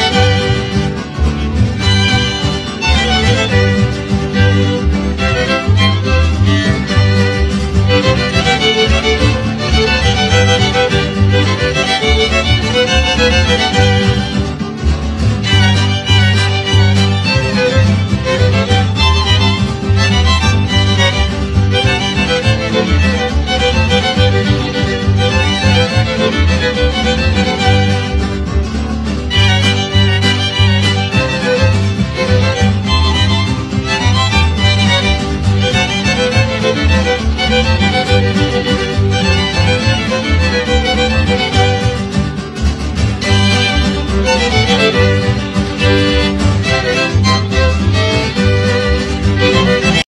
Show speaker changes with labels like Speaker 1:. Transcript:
Speaker 1: Música